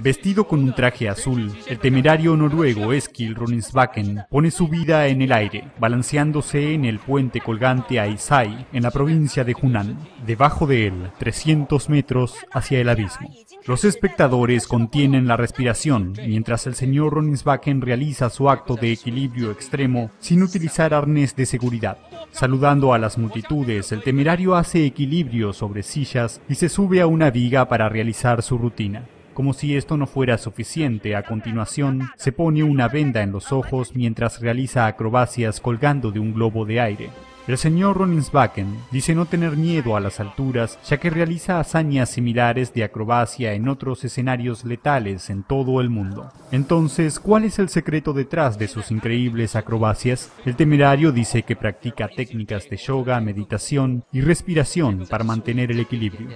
Vestido con un traje azul, el temerario noruego Eskil Roninsbakken pone su vida en el aire, balanceándose en el puente colgante Aisai, en la provincia de Hunan. Debajo de él, 300 metros hacia el abismo. Los espectadores contienen la respiración mientras el señor Roninsbakken realiza su acto de equilibrio extremo sin utilizar arnés de seguridad. Saludando a las multitudes, el temerario hace equilibrio sobre sillas y se sube a una viga para realizar su rutina. Como si esto no fuera suficiente, a continuación se pone una venda en los ojos mientras realiza acrobacias colgando de un globo de aire. El señor Roninsbakken dice no tener miedo a las alturas, ya que realiza hazañas similares de acrobacia en otros escenarios letales en todo el mundo. Entonces, ¿cuál es el secreto detrás de sus increíbles acrobacias? El temerario dice que practica técnicas de yoga, meditación y respiración para mantener el equilibrio.